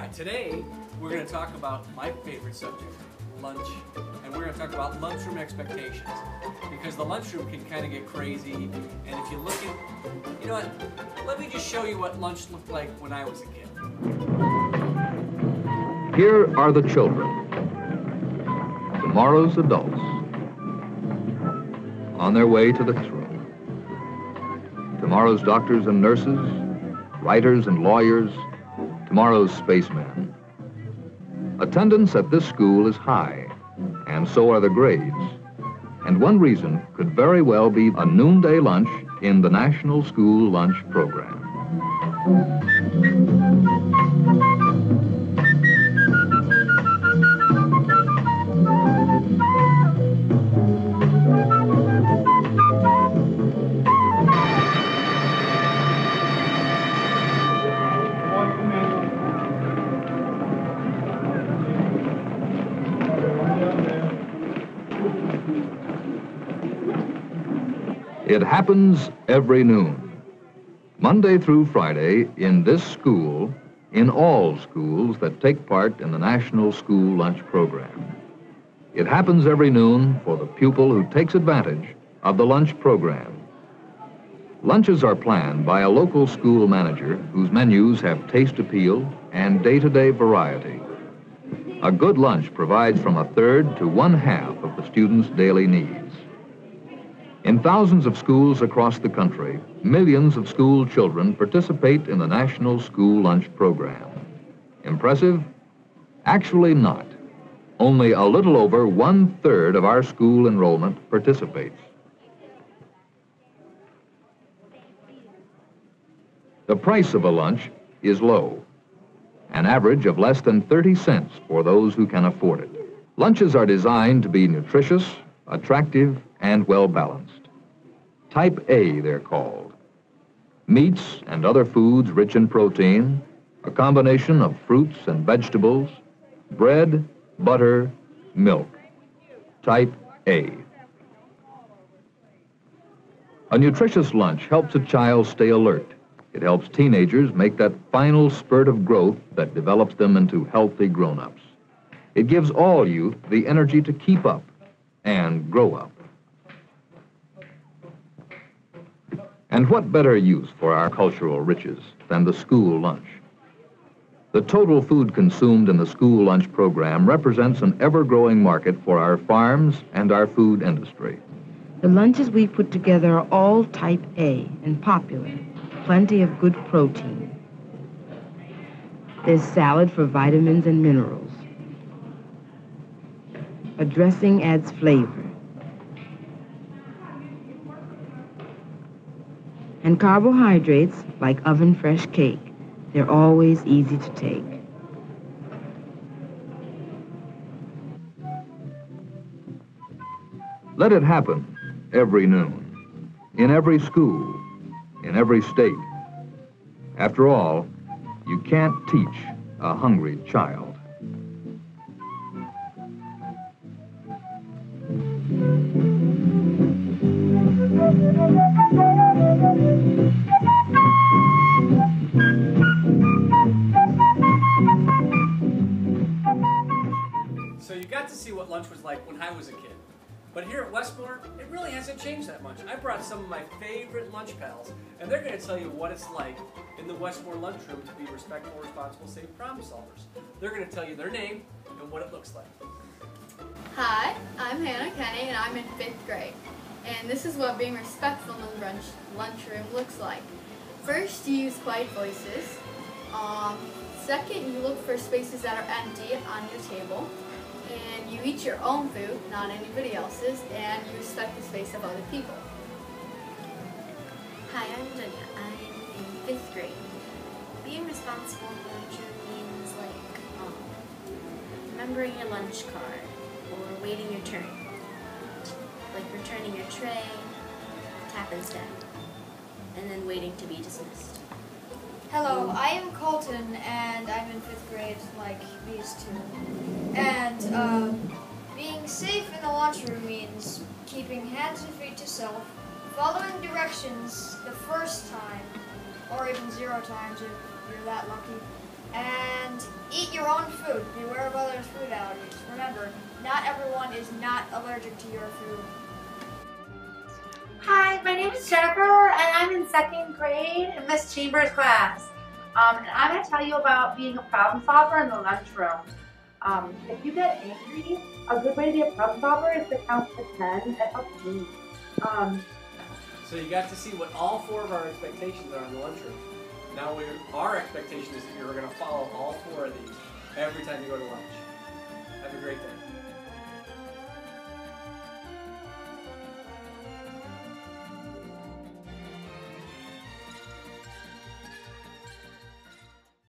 right, today we're going to talk about my favorite subject, lunch. And we're going to talk about lunchroom expectations. Because the lunchroom can kind of get crazy. And if you look at, you know what, let me just show you what lunch looked like when I was a kid. Here are the children, tomorrow's adults, on their way to the classroom. Tomorrow's doctors and nurses, writers and lawyers, tomorrow's spacemen. Attendance at this school is high, and so are the grades. And one reason could very well be a noonday lunch in the National School Lunch Program. It happens every noon. Monday through Friday in this school, in all schools that take part in the National School Lunch Program. It happens every noon for the pupil who takes advantage of the lunch program. Lunches are planned by a local school manager whose menus have taste appeal and day-to-day variety. A good lunch provides from a third to one half of the student's daily needs. In thousands of schools across the country, millions of school children participate in the National School Lunch Program. Impressive? Actually not. Only a little over one-third of our school enrollment participates. The price of a lunch is low, an average of less than 30 cents for those who can afford it. Lunches are designed to be nutritious, attractive, and well-balanced. Type A, they're called. Meats and other foods rich in protein, a combination of fruits and vegetables, bread, butter, milk. Type A. A nutritious lunch helps a child stay alert. It helps teenagers make that final spurt of growth that develops them into healthy grown-ups. It gives all youth the energy to keep up and grow up. And what better use for our cultural riches than the school lunch? The total food consumed in the school lunch program represents an ever-growing market for our farms and our food industry. The lunches we put together are all type A and popular. Plenty of good protein. There's salad for vitamins and minerals. A dressing adds flavor. And carbohydrates, like oven fresh cake, they're always easy to take. Let it happen every noon, in every school, in every state. After all, you can't teach a hungry child. So you got to see what lunch was like when I was a kid. But here at Westmore, it really hasn't changed that much. I brought some of my favorite lunch pals, and they're going to tell you what it's like in the Westmore lunchroom to be respectful, responsible, safe problem solvers. They're going to tell you their name and what it looks like. Hi, I'm Hannah Kenny and I'm in fifth grade. And this is what being respectful in the lunch lunchroom looks like. First, you use quiet voices. Um, second, you look for spaces that are empty on your table. And you eat your own food, not anybody else's, and you respect the space of other people. Hi, I'm Junya. I'm in fifth grade. Being responsible in the lunchroom means like um, remembering your lunch card or waiting your turn. Like returning your tray, tap and and then waiting to be dismissed. Hello, I am Colton, and I'm in fifth grade, like these two. And um, being safe in the lunchroom means keeping hands and feet to self, following directions the first time, or even zero times if you're that lucky, And eat your own food. Beware of others' food allergies. Remember, not everyone is not allergic to your food. Hi, my name is Jennifer, and I'm in second grade in Miss Chambers' class. Um, and I'm going to tell you about being a problem solver in the lunchroom. Um, if you get angry, a good way to be a problem solver is to count to 10. It helps me. Um, So you got to see what all four of our expectations are in the lunchroom. Now our expectation is that you're going to follow all four of these every time you go to lunch. Have a great day.